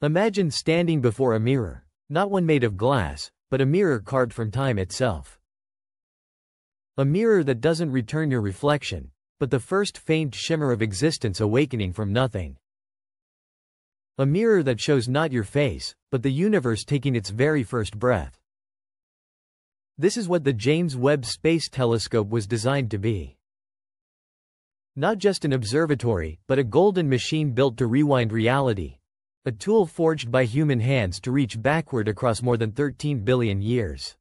Imagine standing before a mirror, not one made of glass, but a mirror carved from time itself. A mirror that doesn't return your reflection, but the first faint shimmer of existence awakening from nothing. A mirror that shows not your face, but the universe taking its very first breath. This is what the James Webb Space Telescope was designed to be. Not just an observatory, but a golden machine built to rewind reality, a tool forged by human hands to reach backward across more than 13 billion years.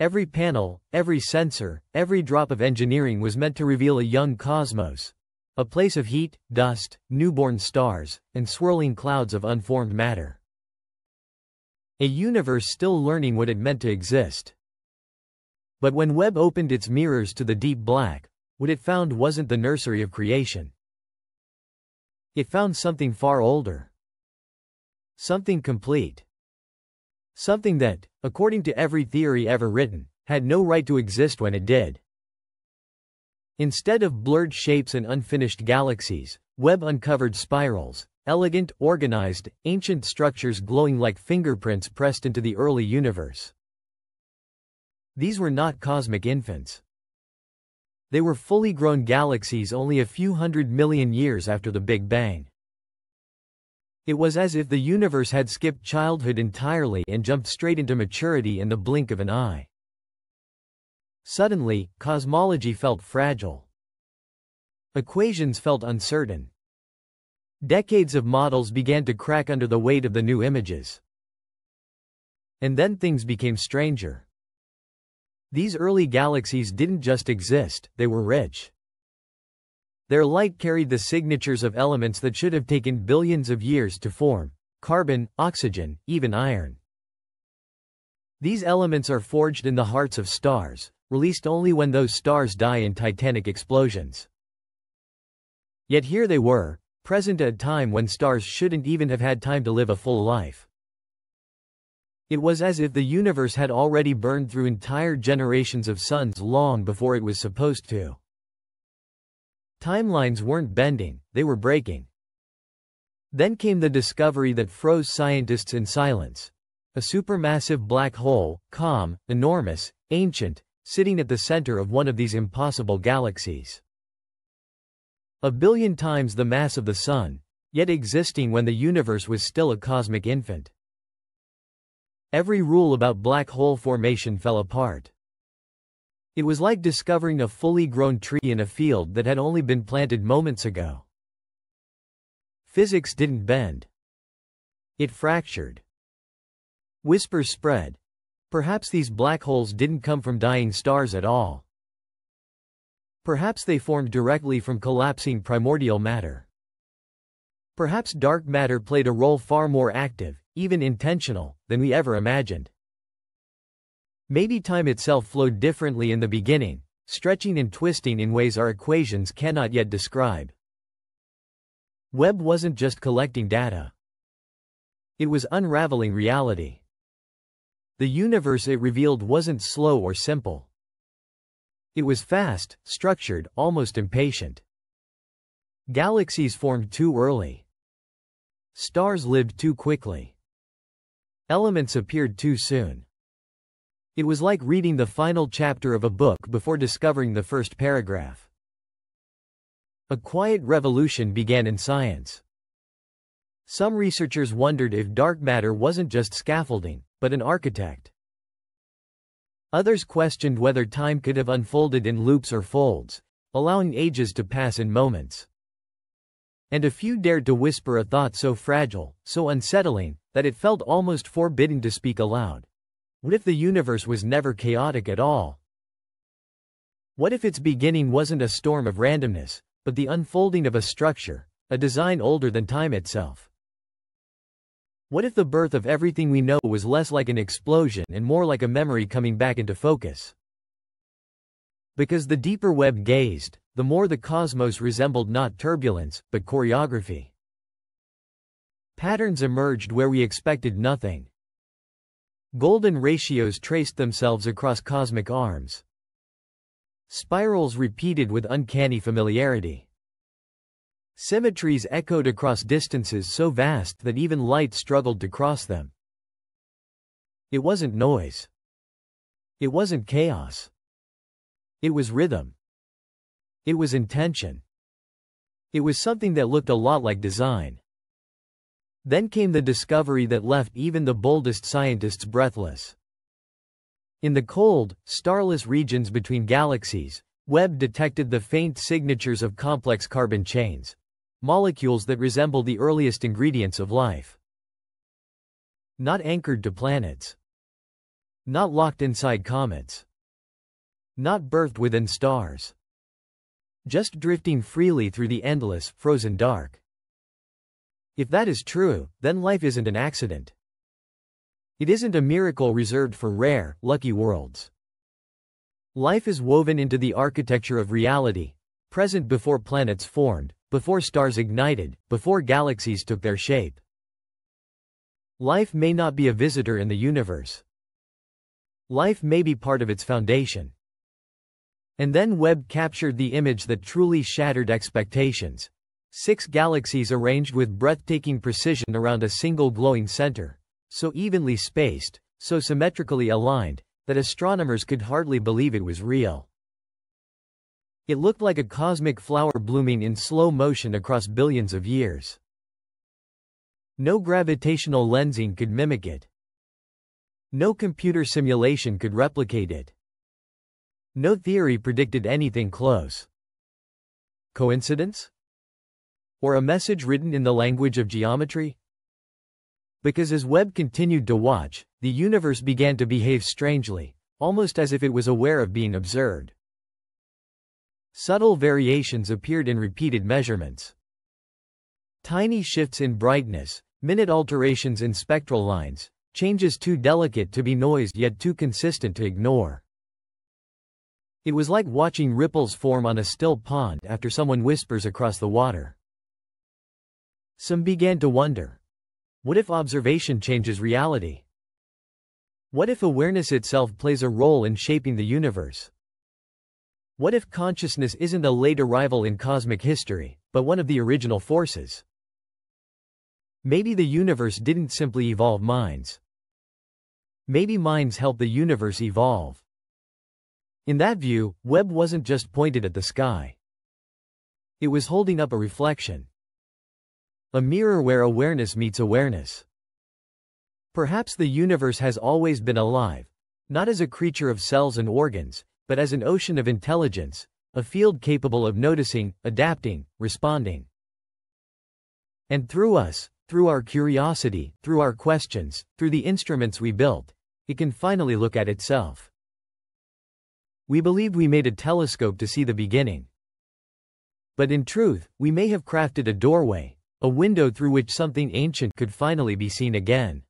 Every panel, every sensor, every drop of engineering was meant to reveal a young cosmos. A place of heat, dust, newborn stars, and swirling clouds of unformed matter. A universe still learning what it meant to exist. But when Webb opened its mirrors to the deep black, what it found wasn't the nursery of creation. It found something far older. Something complete. Something that, according to every theory ever written, had no right to exist when it did. Instead of blurred shapes and unfinished galaxies, Webb uncovered spirals, elegant, organized, ancient structures glowing like fingerprints pressed into the early universe. These were not cosmic infants. They were fully grown galaxies only a few hundred million years after the Big Bang. It was as if the universe had skipped childhood entirely and jumped straight into maturity in the blink of an eye. Suddenly, cosmology felt fragile. Equations felt uncertain. Decades of models began to crack under the weight of the new images. And then things became stranger. These early galaxies didn't just exist, they were rich. Their light carried the signatures of elements that should have taken billions of years to form carbon, oxygen, even iron. These elements are forged in the hearts of stars, released only when those stars die in titanic explosions. Yet here they were, present at a time when stars shouldn't even have had time to live a full life. It was as if the universe had already burned through entire generations of suns long before it was supposed to. Timelines weren't bending, they were breaking. Then came the discovery that froze scientists in silence. A supermassive black hole, calm, enormous, ancient, sitting at the center of one of these impossible galaxies. A billion times the mass of the Sun, yet existing when the universe was still a cosmic infant. Every rule about black hole formation fell apart. It was like discovering a fully grown tree in a field that had only been planted moments ago. Physics didn't bend. It fractured. Whispers spread. Perhaps these black holes didn't come from dying stars at all. Perhaps they formed directly from collapsing primordial matter. Perhaps dark matter played a role far more active, even intentional, than we ever imagined. Maybe time itself flowed differently in the beginning, stretching and twisting in ways our equations cannot yet describe. Webb wasn't just collecting data. It was unraveling reality. The universe it revealed wasn't slow or simple. It was fast, structured, almost impatient. Galaxies formed too early. Stars lived too quickly. Elements appeared too soon. It was like reading the final chapter of a book before discovering the first paragraph. A quiet revolution began in science. Some researchers wondered if dark matter wasn't just scaffolding, but an architect. Others questioned whether time could have unfolded in loops or folds, allowing ages to pass in moments. And a few dared to whisper a thought so fragile, so unsettling, that it felt almost forbidden to speak aloud. What if the universe was never chaotic at all? What if its beginning wasn't a storm of randomness, but the unfolding of a structure, a design older than time itself? What if the birth of everything we know was less like an explosion and more like a memory coming back into focus? Because the deeper Webb gazed, the more the cosmos resembled not turbulence, but choreography. Patterns emerged where we expected nothing. Golden ratios traced themselves across cosmic arms. Spirals repeated with uncanny familiarity. Symmetries echoed across distances so vast that even light struggled to cross them. It wasn't noise. It wasn't chaos. It was rhythm. It was intention. It was something that looked a lot like design. Then came the discovery that left even the boldest scientists breathless. In the cold, starless regions between galaxies, Webb detected the faint signatures of complex carbon chains, molecules that resemble the earliest ingredients of life. Not anchored to planets. Not locked inside comets. Not birthed within stars. Just drifting freely through the endless, frozen dark. If that is true, then life isn't an accident. It isn't a miracle reserved for rare, lucky worlds. Life is woven into the architecture of reality, present before planets formed, before stars ignited, before galaxies took their shape. Life may not be a visitor in the universe. Life may be part of its foundation. And then Webb captured the image that truly shattered expectations. Six galaxies arranged with breathtaking precision around a single glowing center so evenly spaced, so symmetrically aligned, that astronomers could hardly believe it was real. It looked like a cosmic flower blooming in slow motion across billions of years. No gravitational lensing could mimic it. No computer simulation could replicate it. No theory predicted anything close. Coincidence? Or a message written in the language of geometry? Because as Webb continued to watch, the universe began to behave strangely, almost as if it was aware of being observed. Subtle variations appeared in repeated measurements. Tiny shifts in brightness, minute alterations in spectral lines, changes too delicate to be noised yet too consistent to ignore. It was like watching ripples form on a still pond after someone whispers across the water. Some began to wonder, what if observation changes reality? What if awareness itself plays a role in shaping the universe? What if consciousness isn't a late arrival in cosmic history, but one of the original forces? Maybe the universe didn't simply evolve minds. Maybe minds help the universe evolve. In that view, Webb wasn't just pointed at the sky. It was holding up a reflection. A mirror where awareness meets awareness. Perhaps the universe has always been alive, not as a creature of cells and organs, but as an ocean of intelligence, a field capable of noticing, adapting, responding. And through us, through our curiosity, through our questions, through the instruments we built, it can finally look at itself. We believe we made a telescope to see the beginning. But in truth, we may have crafted a doorway, a window through which something ancient could finally be seen again.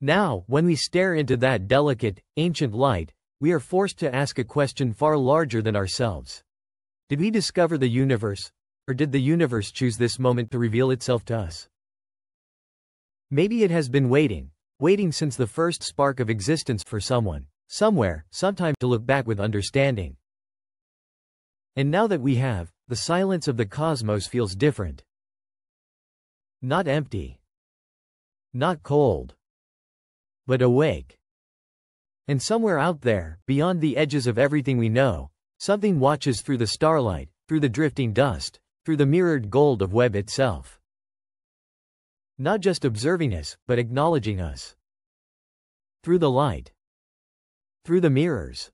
Now, when we stare into that delicate, ancient light, we are forced to ask a question far larger than ourselves. Did we discover the universe, or did the universe choose this moment to reveal itself to us? Maybe it has been waiting, waiting since the first spark of existence for someone, somewhere, sometime to look back with understanding. And now that we have, the silence of the cosmos feels different. Not empty. Not cold. But awake. And somewhere out there, beyond the edges of everything we know, something watches through the starlight, through the drifting dust, through the mirrored gold of Webb itself. Not just observing us, but acknowledging us. Through the light. Through the mirrors.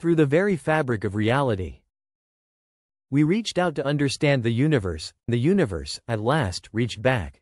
Through the very fabric of reality. We reached out to understand the universe, the universe, at last, reached back.